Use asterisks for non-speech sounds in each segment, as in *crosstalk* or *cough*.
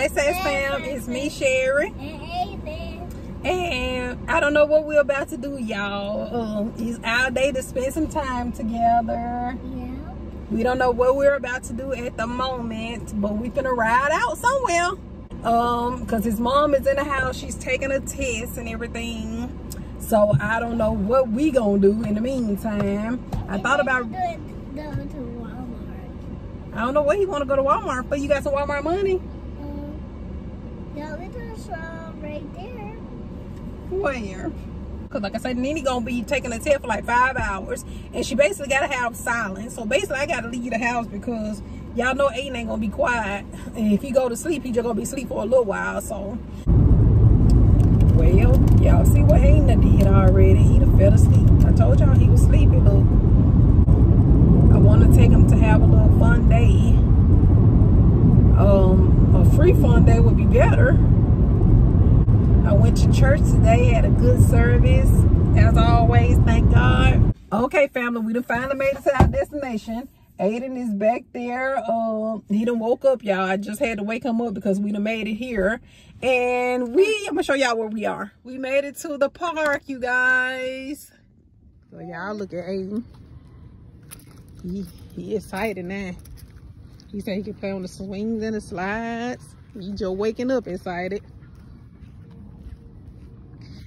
Hi, Sass Fam. It's me, Sherry. And. And I don't know what we're about to do, y'all. Um, it's our day to spend some time together. Yeah. We don't know what we're about to do at the moment, but we finna ride out somewhere. Um, cause his mom is in the house. She's taking a test and everything. So I don't know what we gonna do in the meantime. I thought about Go to Walmart. I don't know what he wanna go to Walmart but You got some Walmart money? Shop right there. Where? Cause like I said, Nene gonna be taking a test for like five hours, and she basically gotta have silence. So basically, I gotta leave the house because y'all know Aiden ain't gonna be quiet. And if he go to sleep, he just gonna be asleep for a little while. So, well, y'all see what Aiden did already. He done fell asleep. I told y'all he was sleeping. Look, I want to take him to have a little fun day. Um, a free fun day would be better. I went to church today, had a good service. As always, thank God. Okay, family, we done finally made it to our destination. Aiden is back there. Um, he done woke up, y'all. I just had to wake him up because we done made it here. And we, I'm gonna show y'all where we are. We made it to the park, you guys. So y'all look at Aiden. He, he excited now. He said he can play on the swings and the slides. He just waking up inside it.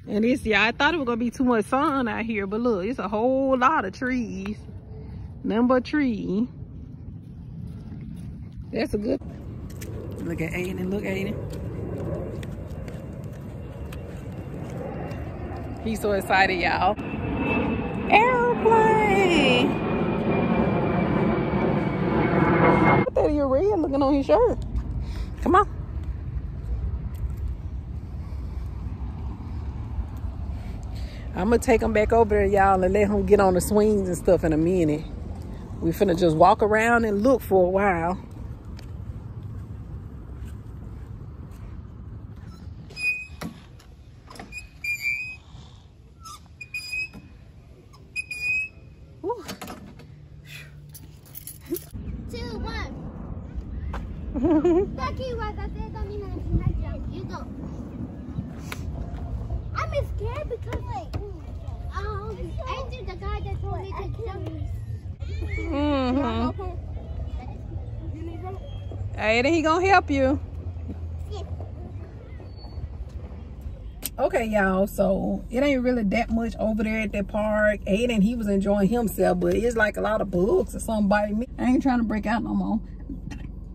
And it's, yeah, I thought it was gonna be too much sun out here, but look, it's a whole lot of trees. Number tree. That's a good. Look at Aiden, look Aiden. He's so excited, y'all. Airplane! What that you red looking on your shirt? Come on. I'm gonna take him back over there, y'all, and let him get on the swings and stuff in a minute. We finna just walk around and look for a while. Ducky, like I said, don't mean nothing. Nice jump. You go. I'm scared because, like, um, Andrew, the guy that told me to jump. Mm-hmm. Aiden, he gonna help you. Okay, y'all. So it ain't really that much over there at that park. Aiden, he was enjoying himself, but it's like a lot of bugs or something biting me. I ain't trying to break out no more.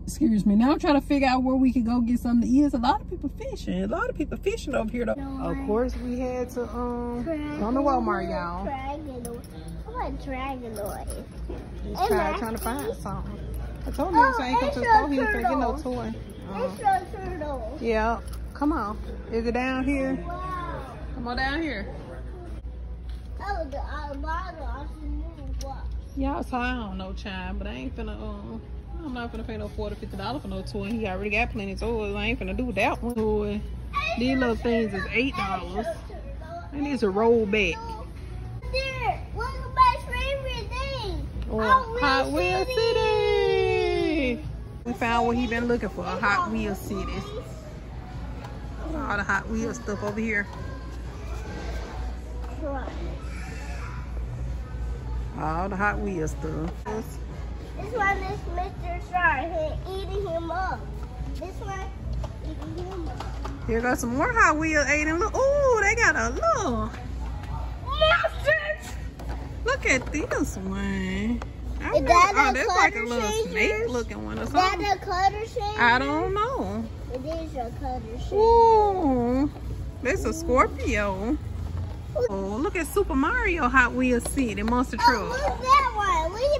Excuse me. Now I'm trying to figure out where we can go get something to eat. There's a lot of people fishing. A lot of people fishing over here, though. Of course, we had to um on the Walmart, y'all. Dragonoid. I want Dragonoid. Just Hey, try, Maxie. trying to find something. I told him Oh, I ain't come to the it's store. He a ain't finna get no turtle. toy. Uh, It's a turtle. yeah. Come on. Is it down here? Wow. Come on down here. Oh, the uh, bottle. I see Y'all saw I don't know, child, but I ain't finna, um, I'm not gonna pay no 40 $50 for no toy. He already got plenty of toys. I ain't finna do that one. Toy. These little things is $8. And it's a roll back. There. Look my favorite thing. Or Hot Wheel Hot Wheel City. City. We found what he been looking for, Hot Wheel City. All the Hot Wheel stuff over here. All the Hot Wheel stuff. This one is Mr. Shark. Eating him up. This one eating him up. Here goes some more Hot Wheels, Aiden. Look, ooh, they got a little Monsters! Look at this one. I Is that oh, a that's like a little shaver? snake looking one or Is that a cutter shape? I don't know. It is a cutter shape. Ooh, that's a Scorpio. Oh, look at Super Mario Hot Wheels City Monster Oh, Truck. one.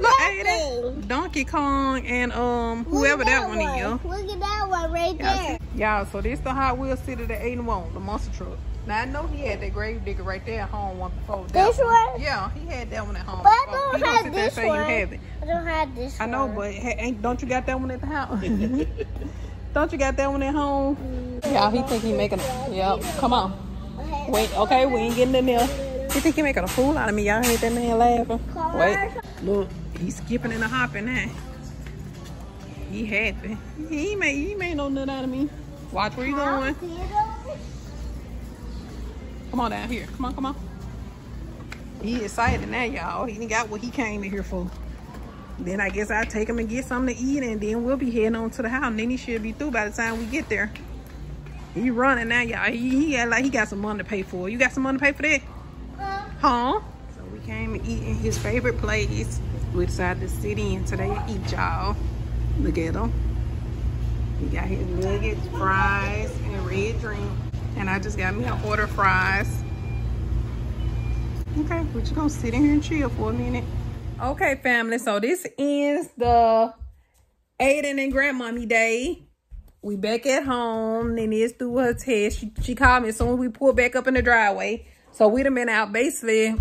Look at Look, that Aiden. Donkey Kong and um whoever at that, one, is. Look at that one right Y'all there. see- Y'all, so this the Hot Wheels City that Aiden want, the monster truck. Now I know he had that grave digger right there at home one before. That This one? Yeah, he had that one at home. But I don't He gonna have sit there this one. you have it. I don't have this I know, one. but hey, ain't don't you got that one at the house? *laughs* don't you got that one at home? Yeah, he think he making. it. Yep, come on. Wait, okay, we ain't getting in there. He think he making a fool out of me. Y'all heard that man laughing. Wait, look, he's skipping and a hopping now. He happy. He made. he may no nothing out of me. Watch where you going. Come on down here. Come on, come on. He excited now, y'all. He ain't got what he came in here for. Then I guess I'll take him and get something to eat and then we'll be heading on to the house. And then he should be through by the time we get there. He running now, y'all. He, he got like he got some money to pay for. You got some money to pay for that? Huh? So we came and eat in his favorite place. We decided to sit in today and eat, y'all. Look at him. He got his nuggets, fries, and red drink. And I just got me an order fries. Okay, we're just gonna sit in here and chill for a minute. Okay, family, so this ends the Aiden and Grandmommy Day. We back at home. Nene through her test. She, she called me as soon as we pulled back up in the driveway. So we done been out basically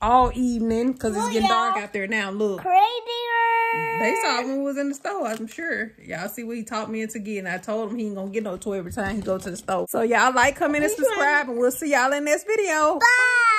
all evening because it's getting dark out there now. Look. Crazy. They saw when we was in the store, I'm sure. Y'all see what he taught me into getting. I told him he ain't gonna get no toy every time he go to the store. So y'all like, comment, and subscribe, and we'll see y'all in this video. Bye.